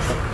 Yes.